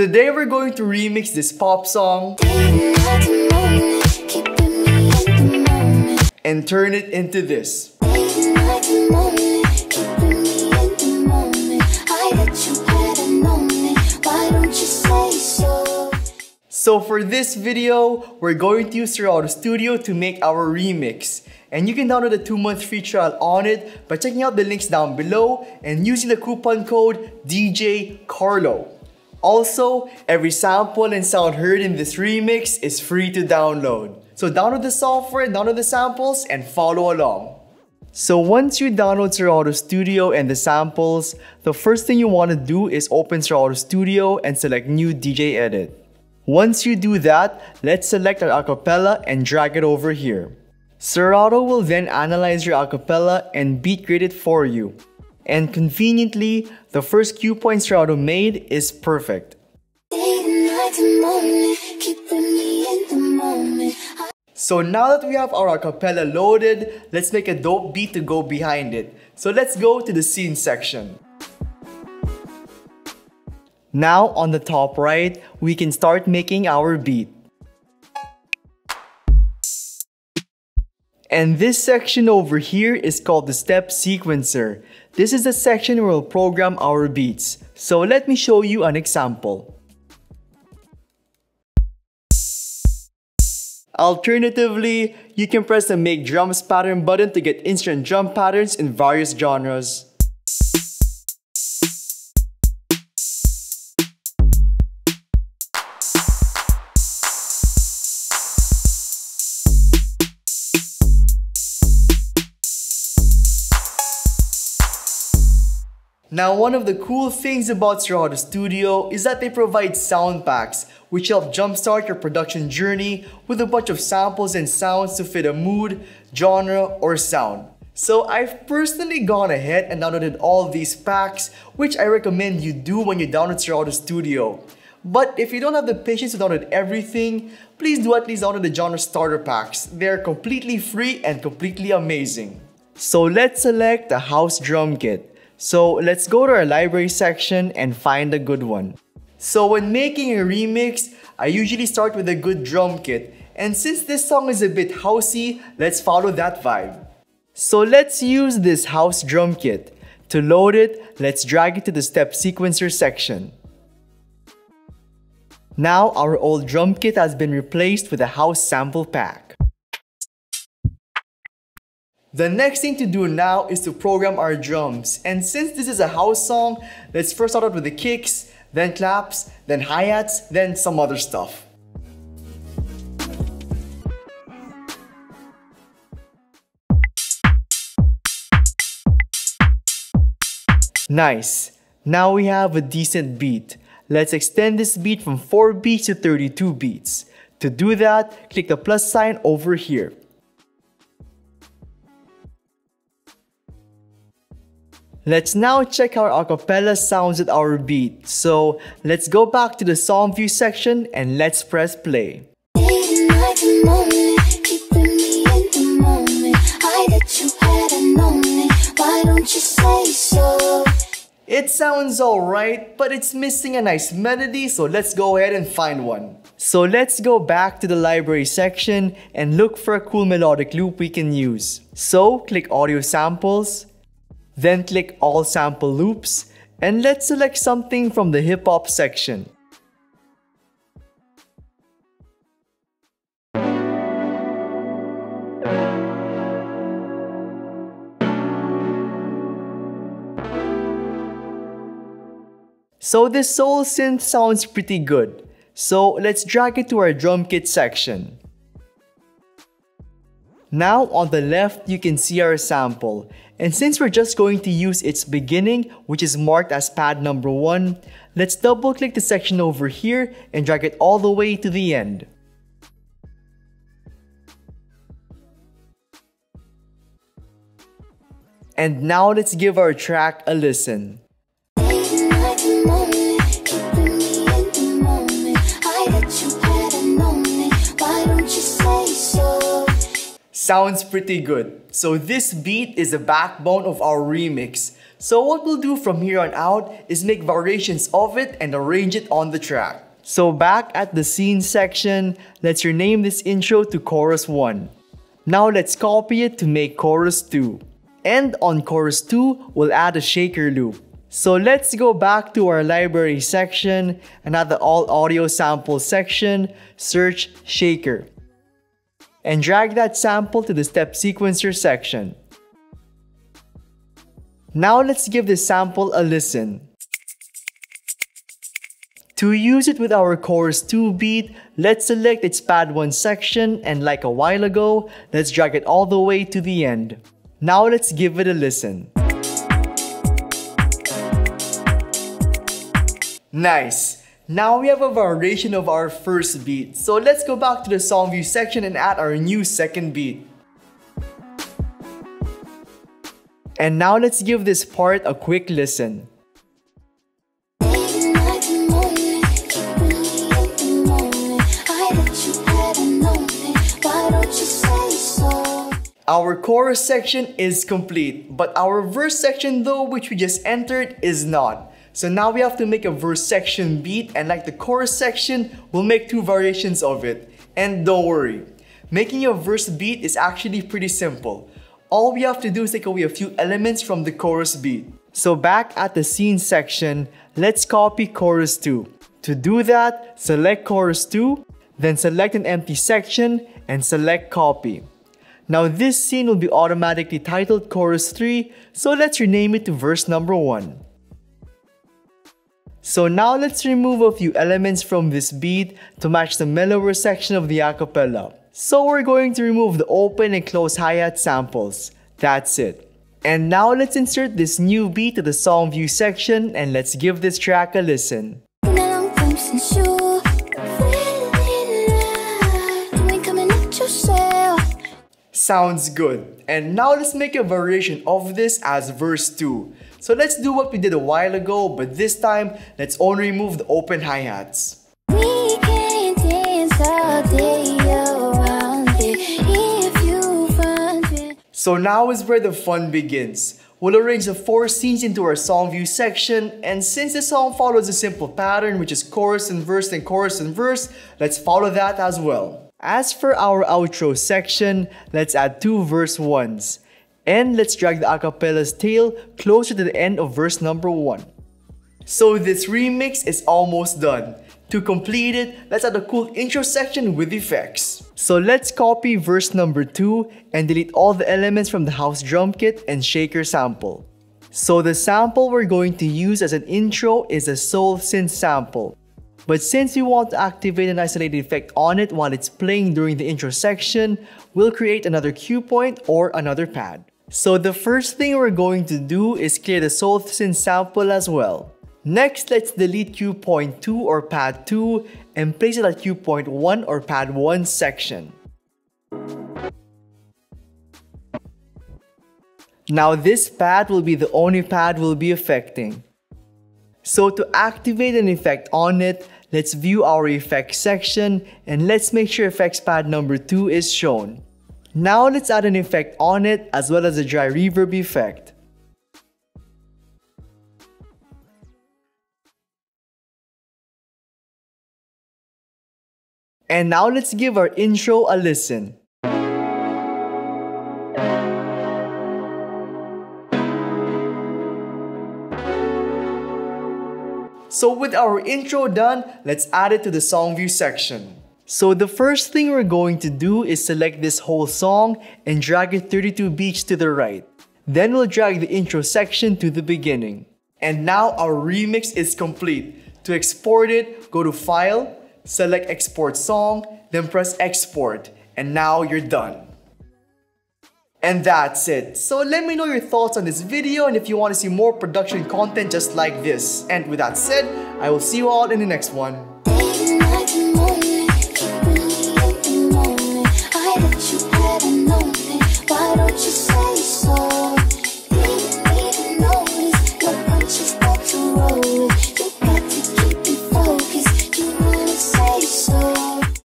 Today we're going to remix this pop song and turn it into this. So for this video, we're going to use Serato Studio to make our remix. And you can download a 2-month free trial on it by checking out the links down below and using the coupon code DJ Carlo. Also, every sample and sound heard in this remix is free to download. So download the software, download the samples, and follow along. So once you download Serato Studio and the samples, the first thing you want to do is open Serato Studio and select New DJ Edit. Once you do that, let's select our acapella and drag it over here. Serato will then analyze your acapella and beat grid it for you. And conveniently, the first cue point Serato made is perfect. So now that we have our acapella loaded, let's make a dope beat to go behind it. So let's go to the scene section. Now on the top right, we can start making our beat. And this section over here is called the step sequencer. This is the section where we'll program our beats. So let me show you an example. Alternatively, you can press the make drums pattern button to get instant drum patterns in various genres. Now one of the cool things about Serato Studio is that they provide sound packs which help jumpstart your production journey with a bunch of samples and sounds to fit a mood, genre, or sound. So I've personally gone ahead and downloaded all these packs which I recommend you do when you download Serato Studio. But if you don't have the patience to download everything, please do at least download the genre starter packs. They're completely free and completely amazing. So let's select the house drum kit. So let's go to our library section and find a good one. So when making a remix, I usually start with a good drum kit. And since this song is a bit housey, let's follow that vibe. So let's use this house drum kit. To load it, let's drag it to the step sequencer section. Now our old drum kit has been replaced with a house sample pack. The next thing to do now is to program our drums. And since this is a house song, let's first start out with the kicks, then claps, then hi-hats, then some other stuff. Nice. Now we have a decent beat. Let's extend this beat from 4 beats to 32 beats. To do that, click the plus sign over here. Let's now check how our acapella sounds at our beat. So let's go back to the song view section and let's press play. It sounds alright, but it's missing a nice melody, so let's go ahead and find one. So let's go back to the library section and look for a cool melodic loop we can use. So click audio samples, then click all sample loops and let's select something from the hip hop section. So this soul synth sounds pretty good. So let's drag it to our drum kit section. Now on the left, you can see our sample. And since we're just going to use its beginning, which is marked as pad number 1, let's double click the section over here and drag it all the way to the end. And now let's give our track a listen. Sounds pretty good. So this beat is the backbone of our remix. So what we'll do from here on out is make variations of it and arrange it on the track. So back at the scene section, let's rename this intro to chorus 1. Now let's copy it to make chorus 2. And on chorus 2, we'll add a shaker loop. So let's go back to our library section and at the all audio sample section, search shaker. And drag that sample to the step sequencer section. Now let's give this sample a listen. To use it with our chorus 2 beat, let's select its pad 1 section and like a while ago, let's drag it all the way to the end. Now let's give it a listen. Nice! Now we have a variation of our first beat, so let's go back to the song view section and add our new second beat. And now let's give this part a quick listen. Our chorus section is complete, but our verse section though, which we just entered, is not. So now we have to make a verse section beat and like the chorus section, we'll make two variations of it. And don't worry, making a verse beat is actually pretty simple. All we have to do is take away a few elements from the chorus beat. So back at the scene section, let's copy chorus 2. To do that, select chorus 2, then select an empty section and select copy. Now this scene will be automatically titled chorus 3, so let's rename it to verse number 1. So now let's remove a few elements from this beat to match the mellower section of the acapella. So we're going to remove the open and close hi-hat samples. That's it. And now let's insert this new beat to the song view section and let's give this track a listen. Sounds good. And now let's make a variation of this as verse 2. So let's do what we did a while ago, but this time, let's only remove the open hi-hats. So now is where the fun begins. We'll arrange the four scenes into our song view section, and since the song follows a simple pattern, which is chorus and verse and chorus and verse, let's follow that as well. As for our outro section, let's add two verse 1s. And let's drag the acapella's tail closer to the end of verse number 1. So this remix is almost done. To complete it, let's add a cool intro section with effects. So let's copy verse number 2 and delete all the elements from the house drum kit and shaker sample. So the sample we're going to use as an intro is a soul synth sample. But since we want to activate an isolated effect on it while it's playing during the intro section, we'll create another cue point or another pad. So the first thing we're going to do is clear the synth sample as well. Next, let's delete cue point 2 or pad 2 and place it at cue point 1 or pad 1 section. Now this pad will be the only pad we'll be affecting. So to activate an effect on it, let's view our effects section and let's make sure effects pad number 2 is shown. Now let's add an effect on it as well as a dry reverb effect. And now let's give our intro a listen. So with our intro done, let's add it to the song view section. So the first thing we're going to do is select this whole song and drag it 32 beats to the right. Then we'll drag the intro section to the beginning. And now our remix is complete. To export it, go to File, select Export Song, then press Export. And now you're done. And that's it. So let me know your thoughts on this video and if you want to see more production content just like this. And with that said, I will see you all in the next one.